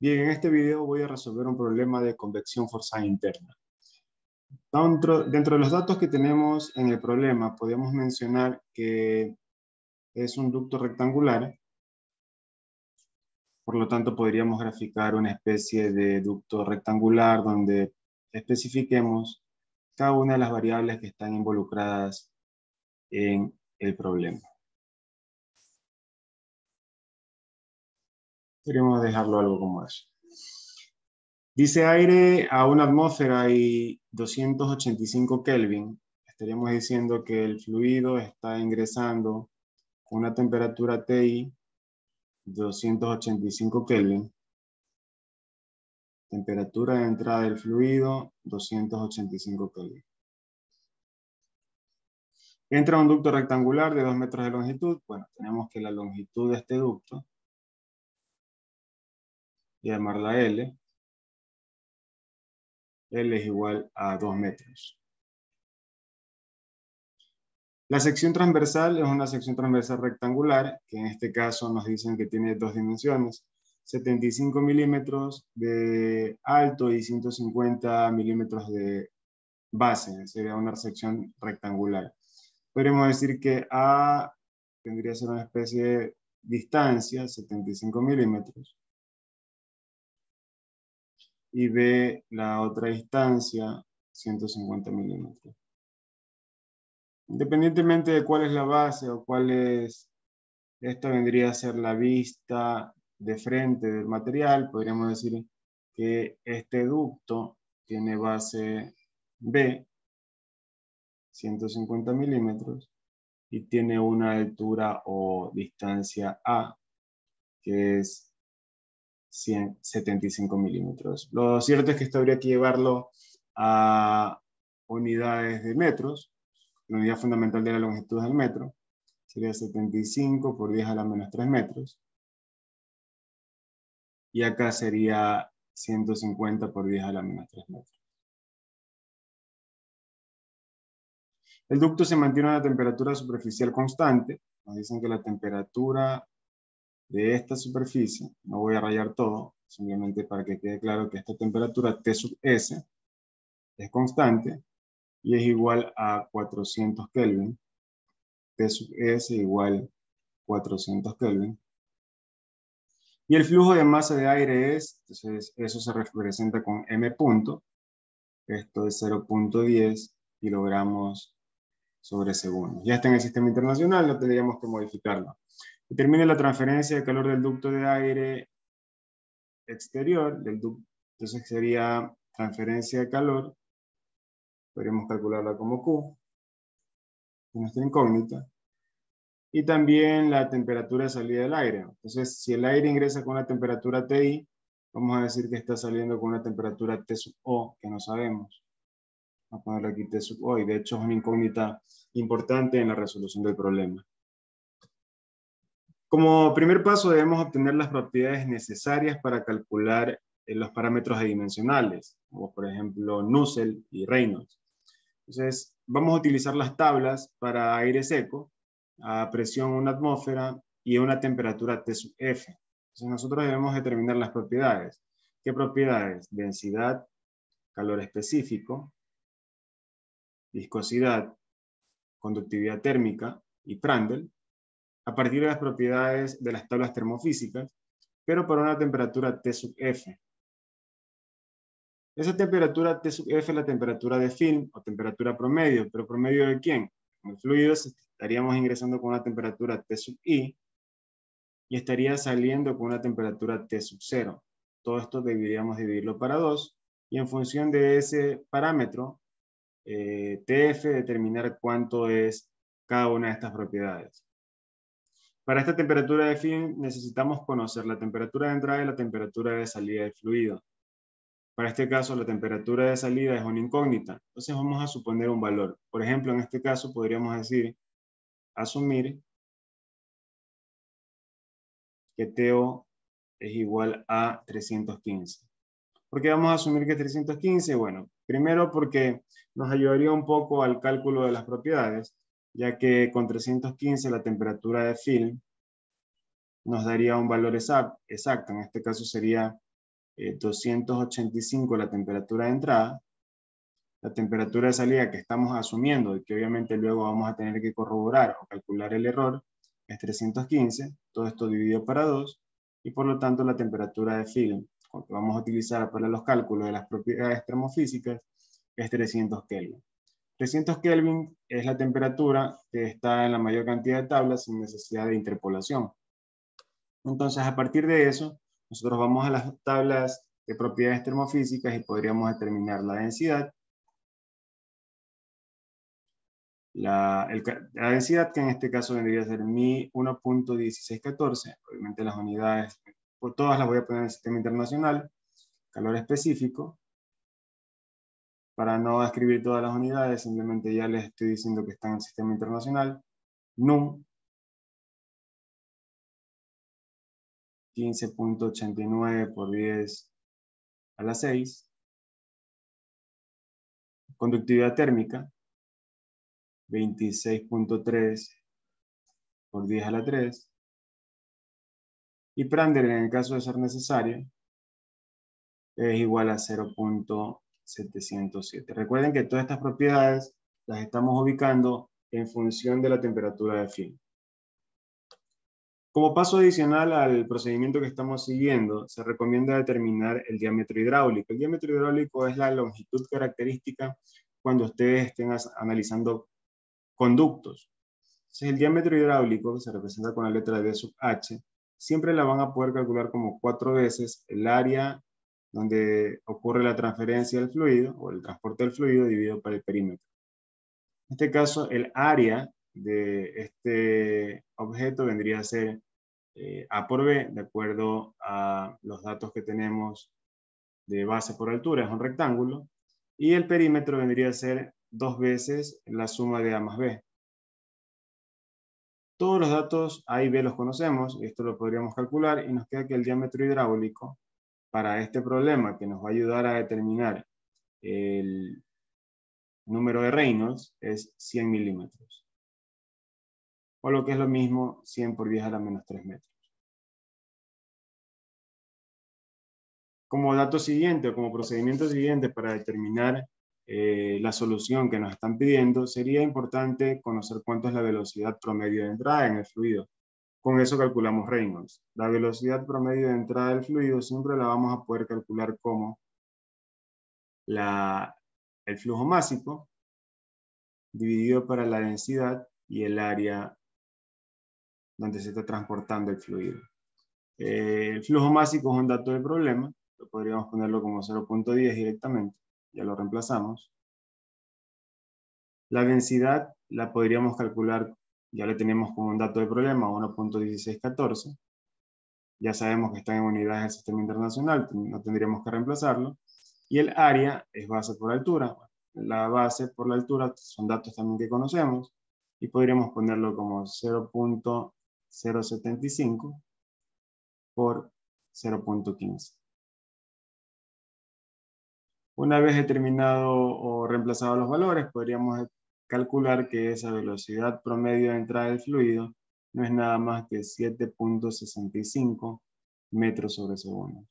Bien, en este video voy a resolver un problema de convección forzada interna. Dentro, de los datos que tenemos en el problema, podemos mencionar que es un ducto rectangular, por lo tanto podríamos graficar una especie de ducto rectangular donde especifiquemos cada una de las variables que están involucradas en el problema. Queremos dejarlo algo como eso. Dice aire a una atmósfera y 285 Kelvin. Estaríamos diciendo que el fluido está ingresando con una temperatura TI 285 Kelvin. Temperatura de entrada del fluido 285 Kelvin. Entra un ducto rectangular de 2 metros de longitud. Bueno, tenemos que la longitud de este ducto llamarla L. L es igual a 2 metros. La sección transversal es una sección transversal rectangular, que en este caso nos dicen que tiene dos dimensiones, 75 milímetros de alto y 150 milímetros de base, sería una sección rectangular. Podríamos decir que A tendría que ser una especie de distancia, 75 milímetros, y B la otra distancia, 150 milímetros. Independientemente de cuál es la base o cuál es, esta vendría a ser la vista de frente del material, podríamos decir que este ducto tiene base B, 150 milímetros, y tiene una altura o distancia A, que es 175 milímetros. Lo cierto es que esto habría que llevarlo a unidades de metros. La unidad fundamental de la longitud es el metro. Sería 75 por 10 a la menos 3 metros. Y acá sería 150 por 10 a la menos 3 metros. El ducto se mantiene a una temperatura superficial constante. Nos dicen que la temperatura de esta superficie, no voy a rayar todo, simplemente para que quede claro que esta temperatura T sub S es constante y es igual a 400 Kelvin. T sub S igual 400 Kelvin. Y el flujo de masa de aire es, entonces eso se representa con M punto. Esto es 0.10 kilogramos sobre segundo. Ya está en el sistema internacional, no tendríamos que modificarlo. Determine la transferencia de calor del ducto de aire exterior, entonces sería transferencia de calor, podríamos calcularla como Q, nuestra incógnita, y también la temperatura de salida del aire. Entonces, si el aire ingresa con una temperatura TI, vamos a decir que está saliendo con una temperatura T sub O, que no sabemos. Vamos a ponerle aquí T sub O, y de hecho es una incógnita importante en la resolución del problema. Como primer paso debemos obtener las propiedades necesarias para calcular eh, los parámetros adimensionales, como por ejemplo Nusselt y Reynolds. Entonces, vamos a utilizar las tablas para aire seco, a presión una atmósfera y a una temperatura T sub F. Entonces, nosotros debemos determinar las propiedades. ¿Qué propiedades? Densidad, calor específico, viscosidad, conductividad térmica y Prandtl a partir de las propiedades de las tablas termofísicas, pero para una temperatura T sub F. Esa temperatura T sub F es la temperatura de film o temperatura promedio, pero promedio de quién? En el fluido estaríamos ingresando con una temperatura T sub I y estaría saliendo con una temperatura T sub 0. Todo esto deberíamos dividirlo para 2 y en función de ese parámetro, eh, TF, determinar cuánto es cada una de estas propiedades. Para esta temperatura de fin necesitamos conocer la temperatura de entrada y la temperatura de salida del fluido. Para este caso, la temperatura de salida es una incógnita. Entonces vamos a suponer un valor. Por ejemplo, en este caso podríamos decir, asumir que TO es igual a 315. ¿Por qué vamos a asumir que es 315? Bueno, primero porque nos ayudaría un poco al cálculo de las propiedades ya que con 315 la temperatura de film nos daría un valor exacto, en este caso sería 285 eh, la temperatura de entrada, la temperatura de salida que estamos asumiendo y que obviamente luego vamos a tener que corroborar o calcular el error es 315, todo esto dividido para 2, y por lo tanto la temperatura de film que vamos a utilizar para los cálculos de las propiedades termofísicas es 300 Kelvin. 300 Kelvin es la temperatura que está en la mayor cantidad de tablas sin necesidad de interpolación. Entonces, a partir de eso, nosotros vamos a las tablas de propiedades termofísicas y podríamos determinar la densidad. La, densidad que en este caso vendría a ser mi 1.1614. Obviamente las unidades, por todas las voy a poner en el sistema internacional. Calor específico. Para no escribir todas las unidades, simplemente ya les estoy diciendo que están en el sistema internacional. NUM 15.89 por 10 a la 6. Conductividad térmica, 26.3 por 10 a la 3. Y Prander, en el caso de ser necesario, es igual a 0.707. Recuerden que todas estas propiedades las estamos ubicando en función de la temperatura de fin. Como paso adicional al procedimiento que estamos siguiendo, se recomienda determinar el diámetro hidráulico. El diámetro hidráulico es la longitud característica cuando ustedes estén analizando conductos. Entonces, el diámetro hidráulico, que se representa con la letra D sub H, siempre la van a poder calcular como cuatro veces el área donde ocurre la transferencia del fluido o el transporte del fluido dividido por el perímetro. En este caso, el área de este objeto vendría a ser eh, A por B, de acuerdo a los datos que tenemos de base por altura, es un rectángulo, y el perímetro vendría a ser dos veces la suma de A más B. Todos los datos A y B los conocemos, y esto lo podríamos calcular, y nos queda que el diámetro hidráulico para este problema, que nos va a ayudar a determinar el número de Reynolds, es 100 milímetros o lo que es lo mismo 100 por 10 a la menos 3 metros. Como dato siguiente o como procedimiento siguiente para determinar eh, la solución que nos están pidiendo, sería importante conocer cuánto es la velocidad promedio de entrada en el fluido. Con eso calculamos Reynolds. La velocidad promedio de entrada del fluido siempre la vamos a poder calcular como la, el flujo másico dividido para la densidad y el área donde se está transportando el fluido. Eh, el flujo másico es un dato de problema, podríamos ponerlo como 0.10 directamente, ya lo reemplazamos. La densidad la podríamos calcular, ya lo tenemos como un dato de problema, 1.1614. Ya sabemos que está en unidades del sistema internacional, no tendríamos que reemplazarlo. Y el área es base por altura. La base por la altura son datos también que conocemos y podríamos ponerlo como 0. 0.75 por 0.15. Una vez determinado o reemplazado los valores, podríamos calcular que esa velocidad promedio de entrada del fluido no es nada más que 7.65 metros sobre segundo.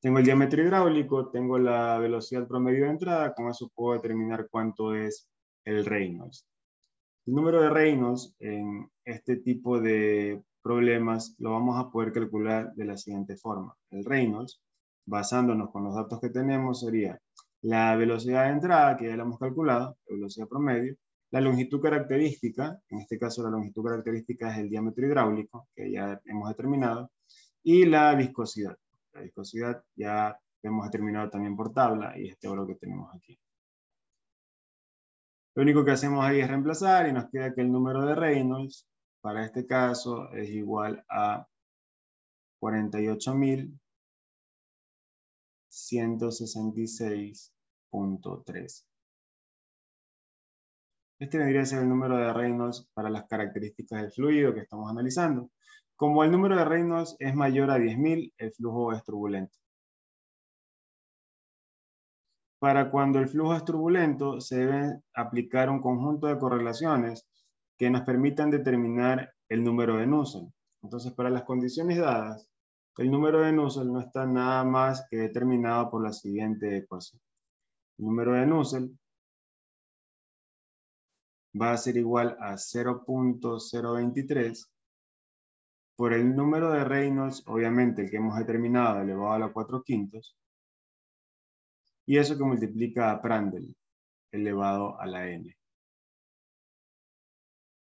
Tengo el diámetro hidráulico, tengo la velocidad promedio de entrada, con eso puedo determinar cuánto es el Reynolds. El número de Reynolds en este tipo de problemas lo vamos a poder calcular de la siguiente forma. El Reynolds, basándonos con los datos que tenemos, sería la velocidad de entrada, que ya la hemos calculado, la velocidad promedio, la longitud característica, en este caso la longitud característica es el diámetro hidráulico, que ya hemos determinado, y la viscosidad. La viscosidad ya hemos determinado también por tabla, y este es lo que tenemos aquí. Lo único que hacemos ahí es reemplazar y nos queda que el número de Reynolds para este caso es igual a 48.166.3. Este vendría a ser el número de Reynolds para las características del fluido que estamos analizando. Como el número de Reynolds es mayor a 10.000, el flujo es turbulento. Para cuando el flujo es turbulento, se debe aplicar un conjunto de correlaciones que nos permitan determinar el número de Nusselt. Entonces, para las condiciones dadas, El número de Nusselt no está nada más que determinado por la siguiente ecuación. El número de Nusselt va a ser igual a 0.023 por el número de Reynolds, obviamente el que hemos determinado elevado a la 4 quintos, y eso que multiplica a Prandtl elevado a la n.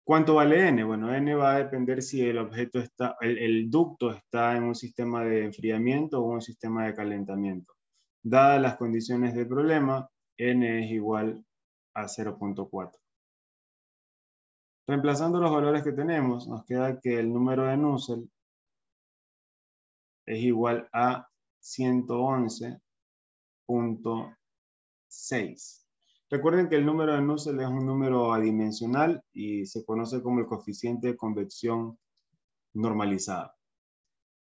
¿Cuánto vale n? Bueno, n va a depender si el objeto está, el, ducto está en un sistema de enfriamiento o un sistema de calentamiento. Dadas las condiciones del problema, n es igual a 0.4. Reemplazando los valores que tenemos, nos queda que el número de Nusselt es igual a 111.6. Recuerden que el número de Nusselt es un número adimensional y se conoce como el coeficiente de convección normalizado.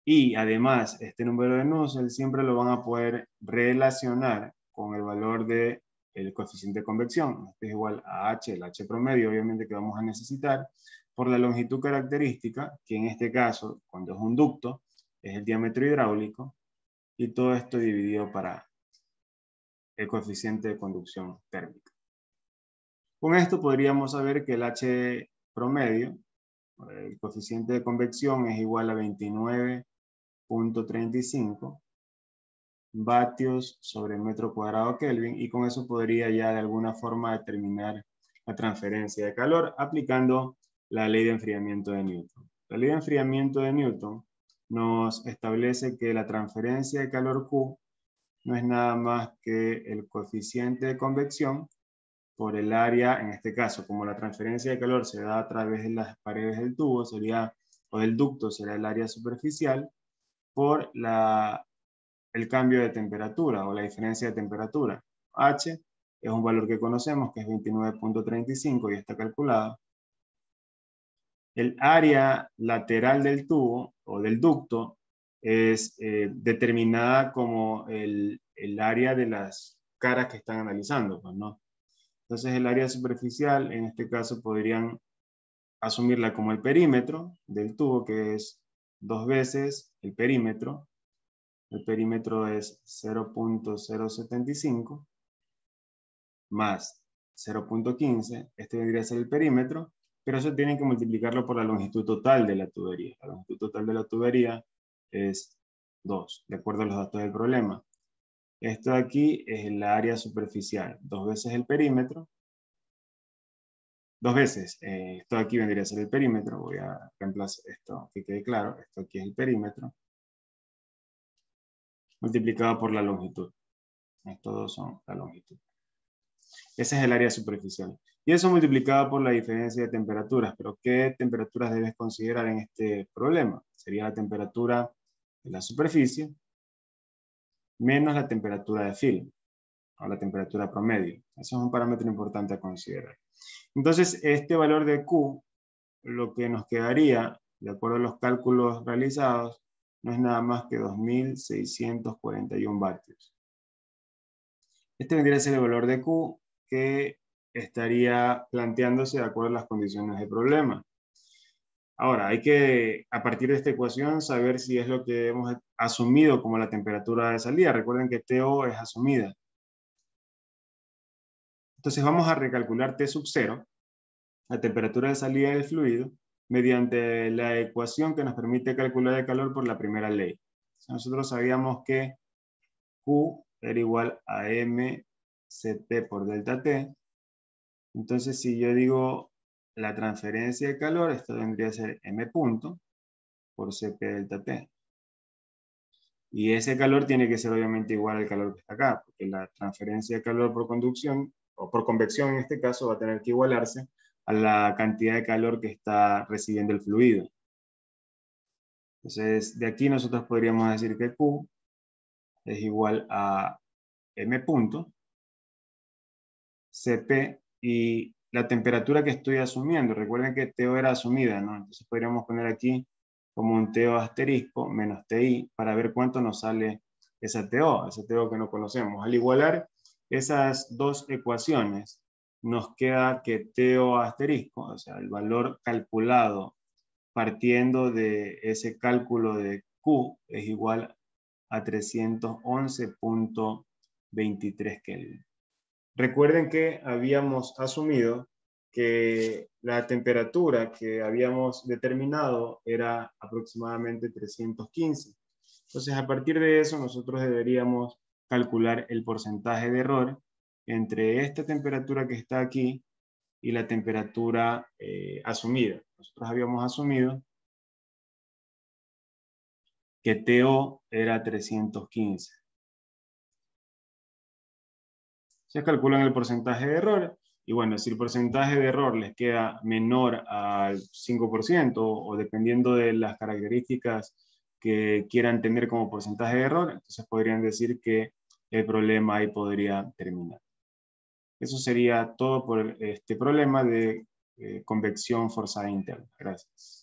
Y además, este número de Nusselt siempre lo van a poder relacionar con el valor del el coeficiente de convección. Este es igual a h, el h promedio, obviamente, que vamos a necesitar, por la longitud característica, que en este caso, cuando es un ducto, es el diámetro hidráulico, y todo esto dividido para el coeficiente de conducción térmica. Con esto podríamos saber que el H promedio, el coeficiente de convección es igual a 29.35 vatios sobre metro cuadrado Kelvin y con eso podría ya de alguna forma determinar la transferencia de calor aplicando la ley de enfriamiento de Newton. La ley de enfriamiento de Newton nos establece que la transferencia de calor Q no es nada más que el coeficiente de convección por el área, en este caso, como la transferencia de calor se da a través de las paredes del tubo, sería, o del ducto, será el área superficial, por la, el cambio de temperatura o la diferencia de temperatura. H es un valor que conocemos, que es 29.35 y está calculado. El área lateral del tubo o del ducto es eh, determinada como el, área de las caras que están analizando, pues, ¿no? Entonces el área superficial, en este caso, podrían asumirla como el perímetro del tubo, que es dos veces el perímetro. El perímetro es 0.075 más 0.15. Este vendría a ser el perímetro, pero eso tienen que multiplicarlo por la longitud total de la tubería. La longitud total de la tubería es 2, de acuerdo a los datos del problema. Esto aquí es el área superficial, dos veces el perímetro. Dos veces, eh, esto aquí vendría a ser el perímetro, voy a reemplazar esto, que quede claro, esto aquí es el perímetro, multiplicado por la longitud. Estos dos son la longitud. Ese es el área superficial. Y eso multiplicado por la diferencia de temperaturas. Pero ¿qué temperaturas debes considerar en este problema? Sería la temperatura la superficie menos la temperatura de film o la temperatura promedio. Eso es un parámetro importante a considerar. Entonces, este valor de Q, lo que nos quedaría, de acuerdo a los cálculos realizados, no es nada más que 2.641 vatios. Este vendría a ser el valor de Q que estaría planteándose de acuerdo a las condiciones del problema. Ahora, hay que, a partir de esta ecuación, saber si es lo que hemos asumido como la temperatura de salida. Recuerden que TO es asumida. Entonces vamos a recalcular T sub 0, la temperatura de salida del fluido, mediante la ecuación que nos permite calcular el calor por la primera ley. Nosotros sabíamos que Q era igual a mCp por delta T. Entonces, si yo digo la transferencia de calor, esto vendría a ser m punto por Cp delta T. Y ese calor tiene que ser obviamente igual al calor que está acá, porque la transferencia de calor por conducción, o por convección en este caso, va a tener que igualarse a la cantidad de calor que está recibiendo el fluido. Entonces, de aquí nosotros podríamos decir que Q es igual a M punto, Cp, y la temperatura que estoy asumiendo. Recuerden que TO era asumida, ¿no? Entonces podríamos poner aquí como un TO asterisco menos TI para ver cuánto nos sale esa TO, ese TO que no conocemos. Al igualar esas dos ecuaciones, nos queda que TO asterisco, o sea, el valor calculado partiendo de ese cálculo de Q es igual a 311.23 Kelvin. Recuerden que habíamos asumido que la temperatura que habíamos determinado era aproximadamente 315. Entonces, a partir de eso, nosotros deberíamos calcular el porcentaje de error entre esta temperatura que está aquí y la temperatura eh, asumida. Nosotros habíamos asumido que TO era 315. Se calculan el porcentaje de error y bueno, si el porcentaje de error les queda menor al 5% o dependiendo de las características que quieran tener como porcentaje de error, entonces podrían decir que el problema ahí podría terminar. Eso sería todo por este problema de eh, convección forzada interna. Gracias.